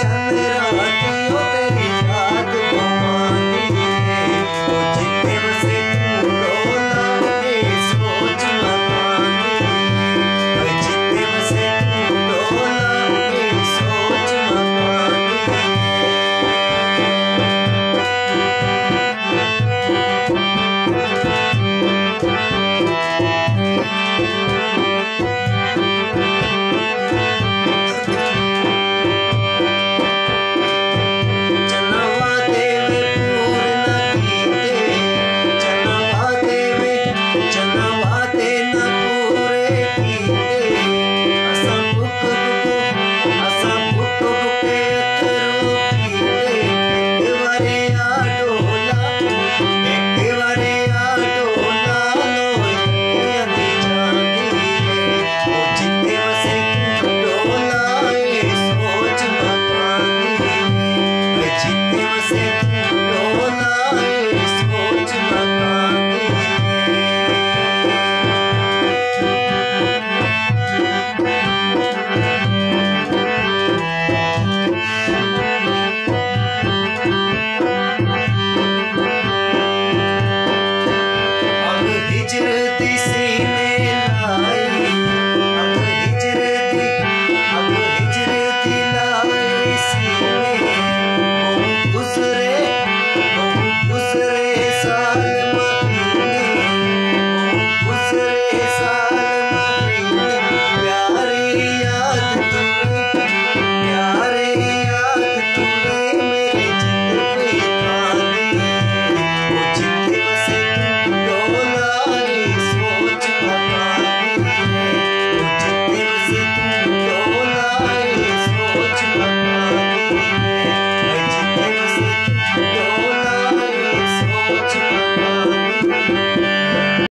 चंद्र